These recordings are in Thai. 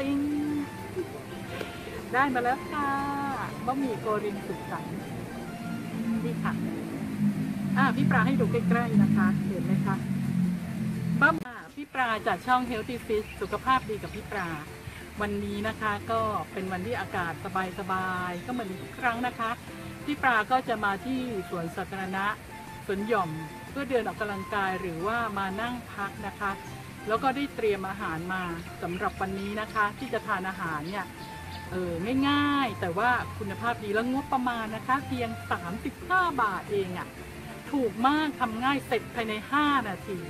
ติ้งได้มาแล้วค่ะบะหมี่โกรินสุขสันนี่ค่ะอ่าพี่ปลาให้ดูใกล้ๆนะคะ เห็นไหมคะบะหมี่พี่ปลาจากช่อง Healthy Fish สุขภาพดีกับพี่ปลาวันนี้นะคะก็เป็นวันที่อากาศสบายๆก็เหมือนทุกครั้งนะคะพี่ปลาก็จะมาที่สวนสาธารณะสวนหย่อมเพื่อเดินออกกำลังกายหรือว่ามานั่งพักนะคะ แล้วก็ได้เตรียมอาหารมาสำหรับวันนี้นะคะ ที่จะทานอาหารเนี่ยเออง่ายๆ แต่ว่าคุณภาพดีแล้วงบประมาณนะคะ เพียง 35 บาทเองอะ่ะถูกมากทำง่ายเสร็จภายใน 5 นาที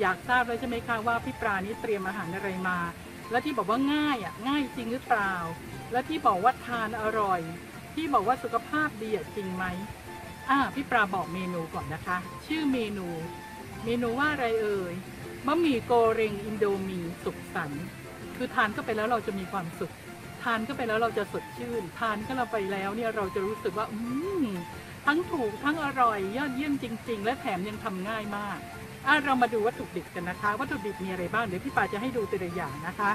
อยากทราบเลยใช่ไหมคะว่าพี่ปลานี้เตรียมอาหารอะไรมา และที่บอกว่าง่ายอะง่ายจริงหรือเปล่า และที่บอกว่าทานอร่อย ที่บอกว่าสุขภาพดีอะจริงไหมอ่าพี่ปลาบอกเมนูก่อนนะคะ ชื่อเมนู เมนูว่าอะไรเอ่ย บะหมี่โกเรงอินโดมีสุขสันต์คือทานเข้าไปแล้วเราจะมีความสุข ทานเข้าไปแล้วเราจะสดชื่น ทานเข้าไปแล้วเนี่ยเราจะรู้สึกว่า อืมทั้งถูกทั้งอร่อยยอดเยี่ยมจริง ๆ และแถมยังทำง่ายมากอะเรามาดูวัตถุดิบกันนะคะ วัตถุดิบมีอะไรบ้างเดี๋ยวพี่ปาจะให้ดูตัวอย่างนะคะ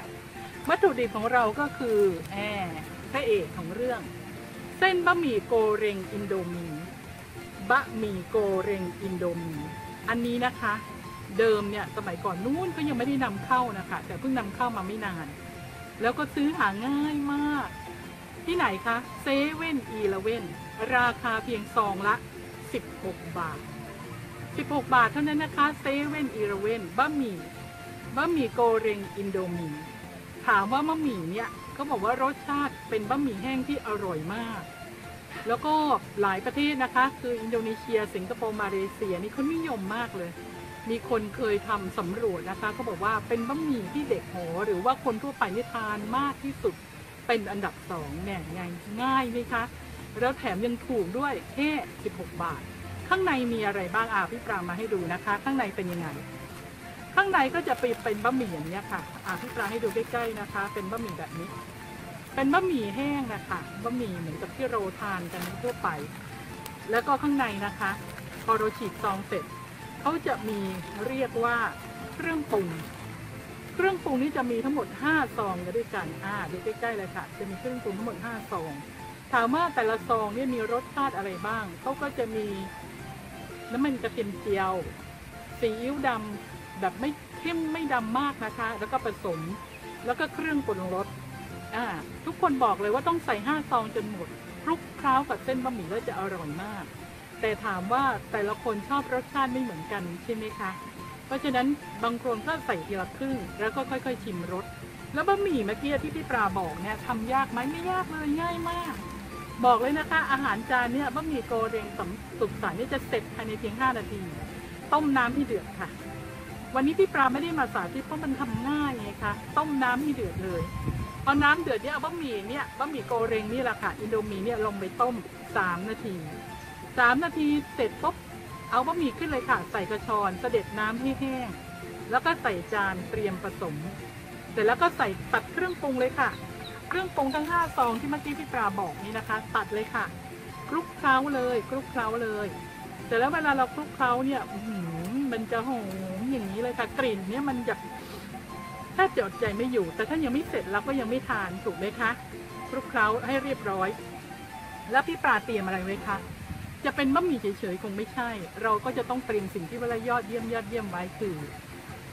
วัตถุดิบของเราก็คือแอร์พระเอกของเรื่อง เส้นบะหมี่โกเรงอินโดมีบะหมี่โกเรงอินโดมีอันนี้นะคะ เดิมเนี่ยสมัยก่อนนู้นก็ยังไม่ได้นำเข้านะคะ แต่เพิ่งนำเข้ามาไม่นาน แล้วก็ซื้อหาง่ายมาก ที่ไหนคะเซเว่นอีเลเว่นราคาเพียงซองละ 16 บาท 16 บาทเท่านั้นนะคะเซเว่นอีเลเว่นบะหมี่บะหมี่โกเรงอินโดมีถามว่าบะหมี่เนี่ยเขาบอกว่ารสชาติเป็นบะหมี่แห้งที่อร่อยมาก แล้วก็หลายประเทศนะคะ คืออินโดนีเซีย สิงคโปร์มาเลเซียนี่เขานิยมมากเลย มีคนเคยทำสำรวจนะคะเขาบอกว่าเป็นบะหมี่ที่เด็กหอหรือว่าคนทั่วไปนิทานมากที่สุดเป็นอันดับสองเนี่ยงง่ายไหมคะ แล้วแถมยังถูกด้วยแค่ 16 บาท ข้างในมีอะไรบ้างอะพี่ปรางมาให้ดูนะคะ ข้างในเป็นยังไง ข้างในก็จะปเป็นบะหมี่อย่างนี้ค่ะอะพี่ปลางให้ดูใกล้ๆนะคะ เป็นบะหมี่แบบนี้ เป็นบะหมี่แห้งนะคะบะหมี่เหมือนกับที่เราทานกันทั่วไป แล้วก็ข้างในนะคะ พอเราฉีดซองเสร็จ เขาจะมีเรียกว่าเครื่องปรุง เครื่องปรุงนี้จะมีทั้งหมด 5 ซองกันด้วยกันอ่าดูใกล้ๆเลยค่ะ จะมีเครื่องปรุงทั้งหมด 5 ซอง ถามว่าแต่ละซองเนี่ยมีรสชาติอะไรบ้างเขาก็จะมีน้ำมันกระเทียมเจียวซีอิ๊วดำแบบไม่เข้มไม่ดำมากนะคะ แล้วก็ผสม แล้วก็เครื่องปรุงรสอ่าทุกคนบอกเลยว่าต้องใส่ห้าซองจนหมดคลุกเคล้ากับเส้นบะหมี่แล้วจะอร่อยมาก แต่ถามว่าแต่ละคนชอบรสชาติไม่เหมือนกันใช่ไหมคะ เพราะฉะนั้นบางคนก็ใส่ทีละครึ่ง แล้วก็ค่อย ๆ ชิมรสแล้วบะหมี่เมื่อกี้ที่พี่ปลาบอกเนี่ยทำยากไหมไม่ยากเลยง่ายมาก บอกเลยนะคะ อาหารจานเนี่ยบะหมี่โกเรงสำสุกสันต์นี่จะเสร็จภายในเพียง 5 นาที ต้มน้ำที่เดือดค่ะ วันนี้พี่ปลาไม่ได้มาสาธิตเพราะมันทำง่ายไงคะต้มน้ำให้เดือดเลยพอน้ำเดือดเนี่ยเอาบะหมี่เนี่ยบะหมี่โกเรงนี่แหละค่ะอินโดมีเนี่ยลงไปต้ม 3 นาที 3นาทีเสร็จปุ๊บเอาบะหมี่ขึ้นเลยค่ะ ใส่กระชอนเสด็จน้ำให้แห้ง แล้วก็ใส่จานเตรียมผสม เสร็จแล้วก็ใส่ตัดเครื่องปรุงเลยค่ะ เครื่องปรุงทั้ง 5 ซองที่เมื่อกี้พี่ปลาบอกนี่นะคะ ตัดเลยค่ะคลุกเคล้าเลยคลุกเคล้าเลยเสร็จแล้วเวลาเราคลุกเคล้าเนี่ยมันจะหอมอย่างนี้เลยค่ะ กลิ่นเนี่ยมันจะแทบจะอดใจไม่อยู่ แต่ถ้ายังไม่เสร็จเราก็ยังไม่ทานถูกไหมคะคลุกเคล้าให้เรียบร้อย แล้วพี่ปลาเตรียมอะไรไว้คะ จะเป็นบะหมี่เฉยๆคงไม่ใช่ เราก็จะต้องเตรียมสิ่งที่ว่ายอดเยี่ยมยอดเยี่ยมไว้คือ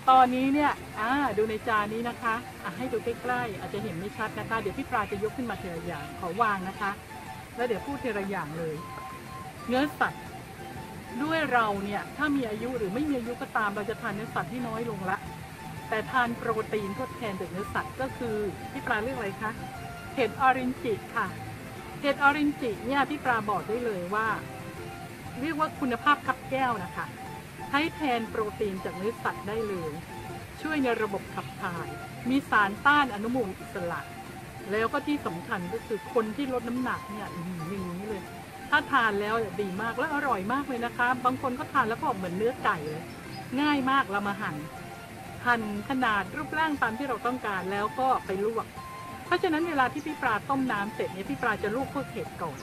ตอนนี้เนี่ยอ่าดูในจานนี้นะคะอะให้ดูใกล้ๆอาจจะเห็นไม่ชัดนะคะ เดี๋ยวพี่ปลาจะยกขึ้นมาทีละอย่างขอวางนะคะ แล้วเดี๋ยวพูดทีละอย่างเลย เนื้อสัตว์ด้วยเราเนี่ยถ้ามีอายุหรือไม่มีอายุก็ตามเราจะทานเนื้อสัตว์ที่น้อยลงละ แต่ทานโปรตีนทดแทนจากเนื้อสัตว์ก็คือพี่ปลาเลือกอะไรคะเห็ดออรินจิค่ะเห็ดออรินจิเนี่ยพี่ปลาบอกได้เลยว่า เรียกว่าคุณภาพคับแก้วนะคะใช้แทนโปรตีนจากเนื้อสัตว์ได้เลย ช่วยในระบบขับถ่าย มีสารต้านอนุมูลอิสระ แล้วก็ที่สำคัญก็คือคนที่ลดน้ำหนักเนี่ยอย่างนี้เลย ถ้าทานแล้วดีมากและอร่อยมากเลยนะคะ บางคนก็ทานแล้วก็เหมือนเนื้อไก่เลย ง่ายมากเรามาหั่นหั่นขนาดรูปร่างตามที่เราต้องการแล้วก็ไปลวก เพราะฉะนั้นเวลาที่พี่ปลาต้มน้ำเสร็จเนี่ยพี่ปลาจะลวกพวกเห็ดก่อน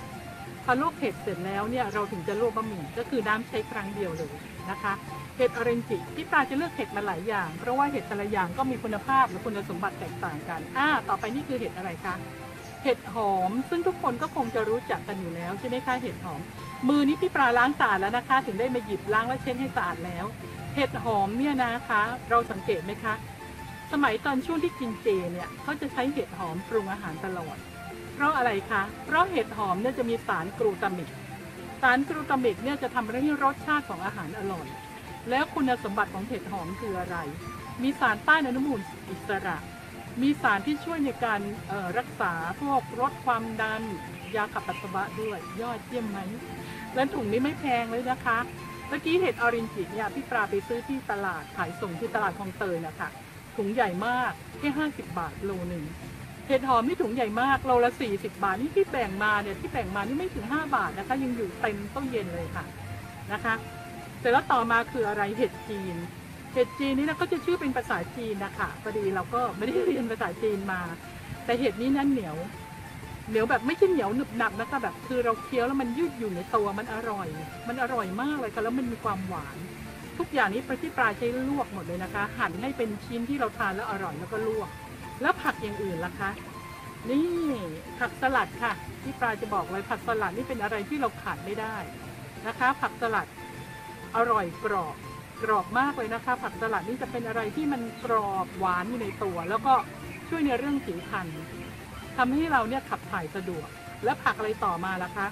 พอลวกเห็ดเสร็จแล้วเนี่ยเราถึงจะลวกบะหมี่ก็คือน้ำใช้ครั้งเดียวเลยนะคะเห็ดออเรนจิพี่ปลาจะเลือกเห็ดมาหลายอย่าง เพราะว่าเห็ดแต่ละอย่างก็มีคุณภาพและคุณสมบัติแตกต่างกันอ่าต่อไปนี่คือเห็ดอะไรคะเห็ดหอม ซึ่งทุกคนก็คงจะรู้จักกันอยู่แล้วใช่ไหมคะเห็ดหอม มือนี้พี่ปลาล้างสะอาดแล้วนะคะ ถึงได้มาหยิบล้างและเช็ดให้สะอาดแล้ว เห็ดหอมเนี่ยนะคะ เราสังเกตไหมคะ สมัยตอนช่วงที่กินเจเนี่ยเขาจะใช้เห็ดหอมปรุงอาหารตลอด เพราะอะไรคะ เพราะเห็ดหอมเนี่ยจะมีสารกรูตามิก สารกรูตามิกเนี่ยจะทำให้รสชาติของอาหารอร่อย แล้วคุณสมบัติของเห็ดหอมคืออะไร มีสารต้านอนุมูลอิสระ มีสารที่ช่วยในการรักษาพวกลดความดัน ยาขับปัสสาวะด้วย ยอดเยี่ยมไหม และถุงนี้ไม่แพงเลยนะคะ เมื่อกี้เห็ดออรินจิเนี่ยพี่ปลาไปซื้อที่ตลาดขายส่งที่ตลาดคลองเตยนะคะถุงใหญ่มากแค่50 บาทโลหนึ่ง เห็ดหอมนี่ถุงใหญ่มากโลละ 40 บาทนี่ที่แบ่งมาเนี่ยที่แบ่งมานี่ไม่ถึง 5 บาทนะคะ ยังอยู่เต็มตู้เย็นเลยค่ะนะคะ เสร็จแล้วต่อมาคืออะไรเห็ดจีน เห็ดจีนนี่นะก็จะชื่อเป็นภาษาจีนนะคะพอดีเราก็ไม่ได้เรียนภาษาจีนมา แต่เห็ดนี้นั่นเหนียวเหนียวแบบไม่ใช่เหนียวหนึบหนับนะคะแบบคือเราเคี้ยวแล้วมันยืดอยู่ในตัวมันอร่อย มันอร่อยมากเลยค่ะแล้วมันมีความหวาน ทุกอย่างนี้ปลาที่ปลาใช้ลวกหมดเลยนะคะ หั่นให้เป็นชิ้นที่เราทานแล้วอร่อยแล้วก็ลวก แล้วผักอย่างอื่นล่ะคะ นี่ผักสลัดค่ะ ที่ปลาจะบอกเลยผักสลัดนี่เป็นอะไรที่เราขาดไม่ได้นะคะ ผักสลัดอร่อยกรอบกรอบมากเลยนะคะ ผักสลัดนี่จะเป็นอะไรที่มันกรอบหวานอยู่ในตัว แล้วก็ช่วยในเรื่องผิวพรรณทำให้เราเนี่ยขับถ่ายสะดวก และผักอะไรต่อมาล่ะคะ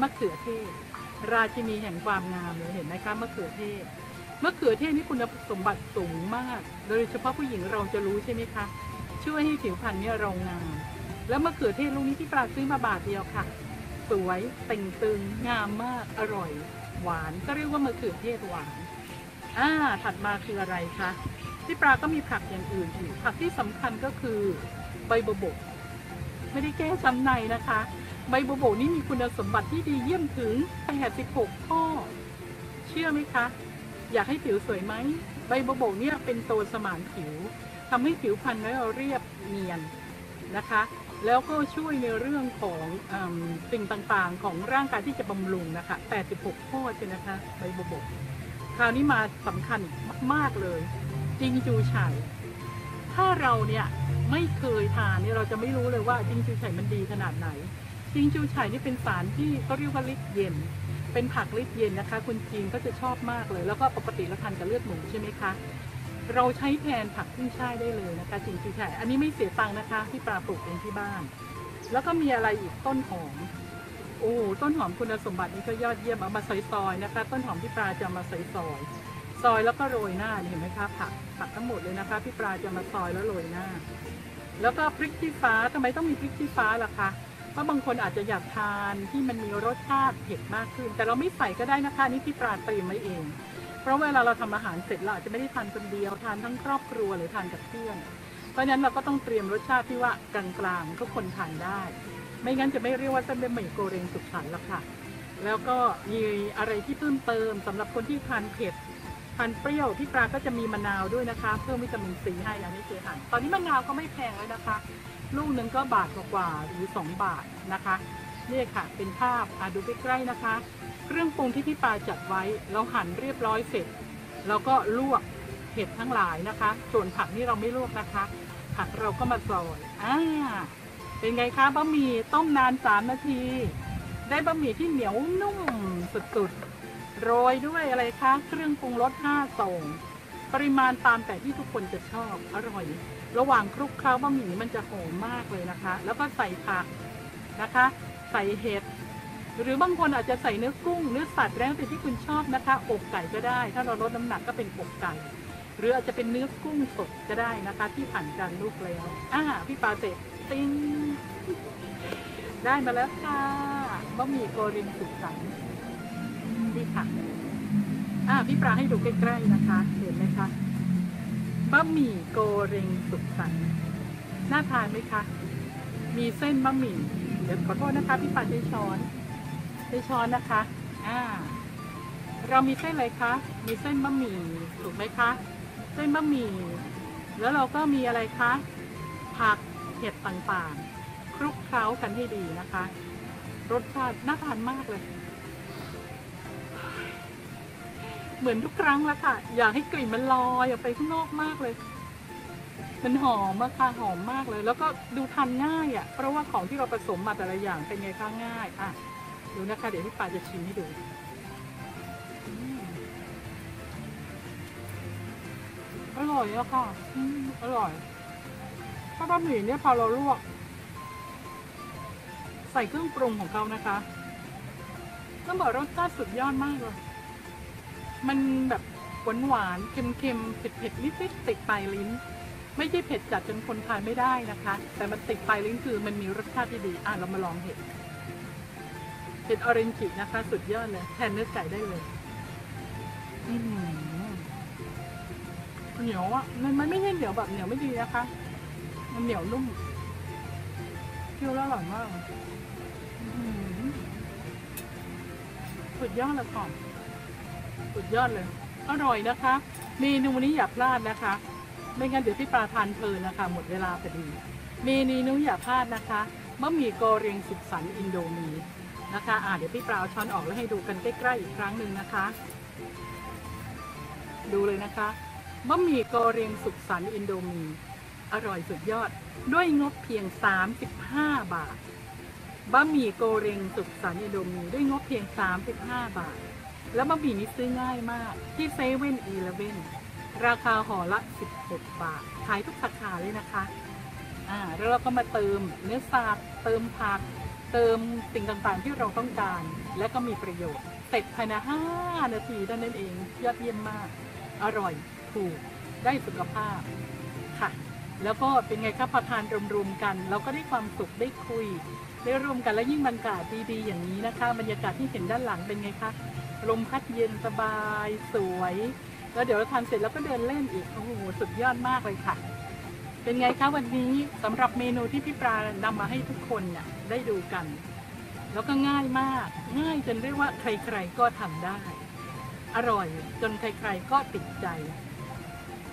มะเขือเทศ ราชินีแห่งความงามเลยเห็นไหมคะมะเขือเทศ มะเขือเทศนี่คุณสมบัติสูงมาก โดยเฉพาะผู้หญิงเราจะรู้ใช่ไหมคะช่วยให้ผิวพรรณเนี่ยเรางาม แล้วมะเขือเทศลูกนี้ที่ปลาซื้อมาบาทเดียวค่ะ สวยเต่งตึงงามมากอร่อย หวานก็เรียกว่ามะเขือเทศหวานอ่าถัดมาคืออะไรคะที่ปลาก็มีผักอย่างอื่นอีกผักที่สำคัญก็คือใบบวบก ไม่ได้แก้ช้ำในนะคะ ใบบวบกนี่มีคุณสมบัติที่ดีเยี่ยมถึง86ข้อเชื่อไหมคะ อยากให้ผิวสวยไหมใบโบวบเนี่ยเป็นตัวสมานผิวทำให้ผิวพรรณเราเรียบเนียนนะคะ แล้วก็ช่วยในเรื่องของอสิ่งต่างๆ ของร่างกายที่จะบำรุงนะคะ 86ข้อใช่นะคะใบโบวบคราวนี้มาสำคัญมากๆเลยจิงจูไฉ่ถ้าเราเนี่ยไม่เคยทานเนี่ยเราจะไม่รู้เลยว่าจิงจูไฉ่มันดีขนาดไหนจิงจูไฉ่นี่เป็นสารที่เขาเรียกว่าลิดเย็น เป็นผักลิดเย็นนะคะ คุณจีนก็จะชอบมากเลย แล้วก็ปกติเราทานกับเลือดหมูใช่ไหมคะ เราใช้แทนผักขึ้นช่ายได้เลยนะคะจิงจูไฉ่อันนี้ไม่เสียตังค์นะคะ ที่ปลาปลูกเองที่บ้าน แล้วก็มีอะไรอีกต้นหอม โอ้ต้นหอมคุณสมบัตินี่ก็ยอดเยี่ยมเอามาซอยๆนะคะ ต้นหอมที่ปลาจะมาซอยๆซอยแล้วก็โรยหน้าเห็นไหมคะผักผักทั้งหมดเลยนะคะที่ปลาจะมาซอยแล้วโรยหน้า แล้วก็พริกชี้ฟ้าทำไมต้องมีพริกชี้ฟ้าล่ะคะ ราะบางคนอาจจะอยากทานที่มันมีรสชาติเผ็ดมากขึ้น แต่เราไม่ใส่ก็ได้นะคะนี่ที่ปลาเตรียมไว้เอง เพราะเวลาเราทำอาหารเสร็จเราอาจจะไม่ได้ทานคนเดียวทานทั้งครอบครัวหรือทานกับเพื่อน เพราะฉะนั้นเราก็ต้องเตรียมรสชาติที่ว่ากลางๆทุกคนทานได้ ไม่งั้นจะไม่เรียกว่าเส้นเป็นหมี่โกเรงสุขสันต์ละค่ะ แล้วก็มีอะไรที่เพิ่มเติมสำหรับคนที่ทานเผ็ดทานเปรี้ยวพี่ปลาก็จะมีมะนาวด้วยนะคะ เพิ่มวิตามินซีให้อันนี้คือทานตอนนี้มะนาวก็ไม่แพงแล้วนะคะ ลูกหนึ่งก็บาทกว่าหรือ 2 บาทนะคะนี่ค่ะเป็นภาพอะดูใกล้ๆนะคะ เครื่องปรุงที่พี่ปลาจัดไว้เราหั่นเรียบร้อยเสร็จ แล้วก็ลวกเห็ดทั้งหลายนะคะ ส่วนผักนี่เราไม่ลวกนะคะ ผักเราก็มาซอยอ่าเป็นไงคะบะหมี่ต้มนานสามนาที ได้บะหมี่ที่เหนียวนุ่มสุดๆโรยด้วยอะไรคะ เครื่องปรุงรสห้าส่ง ปริมาณตามแต่ที่ทุกคนจะชอบอร่อย ระหว่างคลุกเคล้าบะหมี่มันจะหอมมากเลยนะคะ แล้วก็ใส่ผักนะคะ ใส่เห็ดหรือบางคนอาจจะใส่เนื้อกุ้งเนื้อสัตว์แล้วแต่ที่คุณชอบนะคะ อกไก่ก็ได้ ถ้าเราลดน้ำหนักก็เป็นอกไก่หรืออาจจะเป็นเนื้อกุ้งสดก็ได้นะคะ ที่ผ่านการลูกแล้วอ่าพี่ปาเสร็จติ้งได้มาแล้วค่ะบะหมี่โกรินสุขสันต์นี่ค่ะอ่าพี่ปลาให้ดูใกล้ๆนะคะ เห็นไหมคะ บะหมี่โกเรงสุขสันต์น่าทานไหมคะ มีเส้นบะหมี่ เดี๋ยวขอโทษนะคะ พี่ปลาใช้ช้อนใช้ช้อนนะคะ อ่า เรามีเส้นอะไรคะ มีเส้นบะหมี่ถูกไหมคะ เส้นบะหมี่ แล้วเราก็มีอะไรคะ ผักเห็ดต่างๆ คลุกเคล้ากันให้ดีนะคะ รสชาติน่าทานมากเลย เหมือนทุกครั้งแล้วค่ะ อยากให้กลิ่นมันลอยออกไปข้างนอกมากเลย มันหอมมากค่ะหอมมากเลย แล้วก็ดูทานง่ายอะ่ะ เพราะว่าของที่เราผสมมาแต่ละอย่างเป็นไงคะง่าย อะ ดูนะคะ เดี๋ยวพี่ปาจะชิมให้ดูอร่อยอะค่ะอืมอร่อยข้าวบะหมี่เนี่ยพอเราลวก ใส่เครื่องปรุงของเขานะคะต้องบอกรสชาติสุดยอดมากเลย มันแบบหวานหวานๆเค็มๆเผ็ดเผ็ดๆนิดติดปลายลิ้น ไม่ใช่เผ็ดจัดจนคนทานไม่ได้นะคะ แต่มันติดปลายลิ้นคือมันมีรสชาติที่ดีอะเรามาลองเห็ดเห็ดออเรนจินะคะ สุดยอดเลยแทนเนื้อไก่ได้เลยอือหือเหนียวอะมันมันไม่ใช่เหนียวแบบเหนียวไม่ดีนะคะ มันเหนียวนุ่มเคี่ยวแล้วอร่อยมากสุดยอดเลยค่ะ สุดยอดเลย อร่อยนะคะ เมนูนี้อย่าพลาดนะคะ ไม่งั้นเดี๋ยวพี่ปลาทานเพลินนะคะ หมดเวลาพอดี เมนูนี้อย่าพลาดนะคะบะหมี่โกเรียงสุขสันต์อินโดมีนะคะอ่าเดี๋ยวพี่ปลาเอาช้อนออกแล้วให้ดูกันใกล้ๆอีกครั้งหนึ่งนะคะ ดูเลยนะคะบะหมี่โกเรียงสุขสันต์อินโดมีอร่อยสุดยอด ด้วยงบเพียง 35 บาทบะหมี่โกเรงสุขสันต์อินโดมีด้วยงบเพียง 35 บาท แล้วบะหมี่นี้ซื้อง่ายมากที่เซเว่นอีเลเว่นราคาห่อละ 16 บาท ขายทุกสาขาเลยนะคะอ่าแล้วเราก็มาเติมเนื้อสัตว์เติมผัก เติมสิ่งต่างๆที่เราต้องการ และก็มีประโยชน์ เสร็จภายใน 5 นาทีเท่านั้นเอง ยอดเยี่ยมมาก อร่อย ถูก ได้สุขภาพค่ะ แล้วก็เป็นไงครับพอทานรวมๆกัน เราก็ได้ความสุขได้คุย ได้รวมกันและยิ่งบรรยากาศดีๆ อย่างนี้นะคะ บรรยากาศที่เห็นด้านหลังเป็นไงคะ ลมพัดเย็นสบายสวย แล้วเดี๋ยวเราทานเสร็จแล้วก็เดินเล่นอีกโอ้โหสุดยอดมากเลยค่ะ เป็นไงคะวันนี้สำหรับเมนูที่พี่ปลานำมาให้ทุกคนเนี่ยได้ดูกัน แล้วก็ง่ายมาก ง่ายจนเรียกว่าใครๆก็ทำได้ อร่อยจนใครๆก็ติดใจ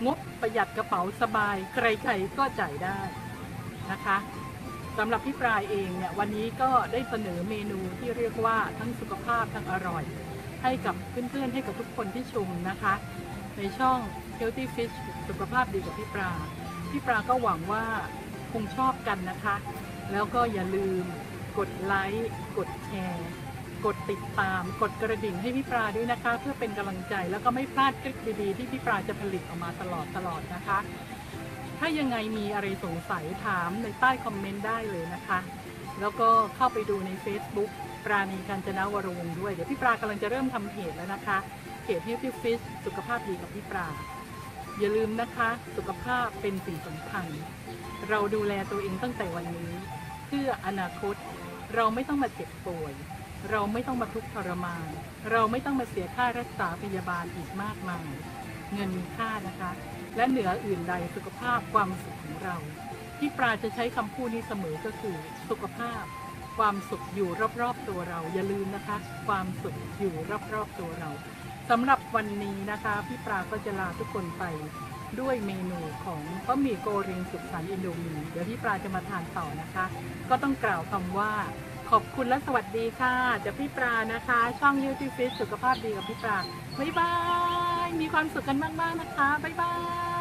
งบประหยัดกระเป๋าสบาย ใครๆก็จ่ายได้นะคะสำหรับพี่ปลายเองเนี่ยวันนี้ก็ได้เสนอเมนูที่เรียกว่าทั้งสุขภาพทั้งอร่อย ให้กับเพื่อนๆ ให้กับทุกคนที่ชมนะคะ ในช่อง Healthy Fish สุขภาพดีกับพี่ปลา พี่ปลาก็หวังว่าคงชอบกันนะคะ แล้วก็อย่าลืมกดไลค์กดแชร์กดติดตามกดกระดิ่งให้พี่ปลาด้วยนะคะ เพื่อเป็นกำลังใจแล้วก็ไม่พลาดคลิปดีๆที่พี่ปลาจะผลิตออกมาตลอดตลอดนะคะ ถ้ายังไงมีอะไรสงสัยถามในใต้คอมเมนต์ได้เลยนะคะ แล้วก็เข้าไปดูใน Facebook ปราณีการจนาวรวงด้วย เดี๋ยวพี่ปลากำลังจะเริ่มทำเพจแล้วนะคะเพจ Healthy Fish สุขภาพดีกับพี่ปลาอย่าลืมนะคะ สุขภาพเป็นสิ่งสำคัญ เราดูแลตัวเองตั้งแต่วันนี้ เพื่ออนาคต เราไม่ต้องมาเจ็บป่วย เราไม่ต้องมาทุกข์ทรมาน เราไม่ต้องมาเสียค่ารักษาพยาบาลอีกมากมาย เงินมีค่านะคะ และเหนืออื่นใดสุขภาพความสุขของเรา ที่ปลาจะใช้คำพูดนี้เสมอก็คือสุขภาพ ความสุขอยู่รอบๆตัวเรา อย่าลืมนะคะ ความสุขอยู่รอบๆตัวเราสำหรับวันนี้นะคะ พี่ปลาก็จะลาทุกคนไปด้วยเมนูของบะหมี่โกเรงสุขสันต์อินโดมีเดี๋ยวพี่ปลาจะมาทานต่อนะคะ ก็ต้องกล่าวคำว่าขอบคุณและสวัสดีค่ะจากพี่ปลานะคะ ช่องยูทูบ Fish สุขภาพดีกับพี่ปลาบ๊ายบาย มีความสุขกันมาก ๆ นะคะ บ๊ายบายย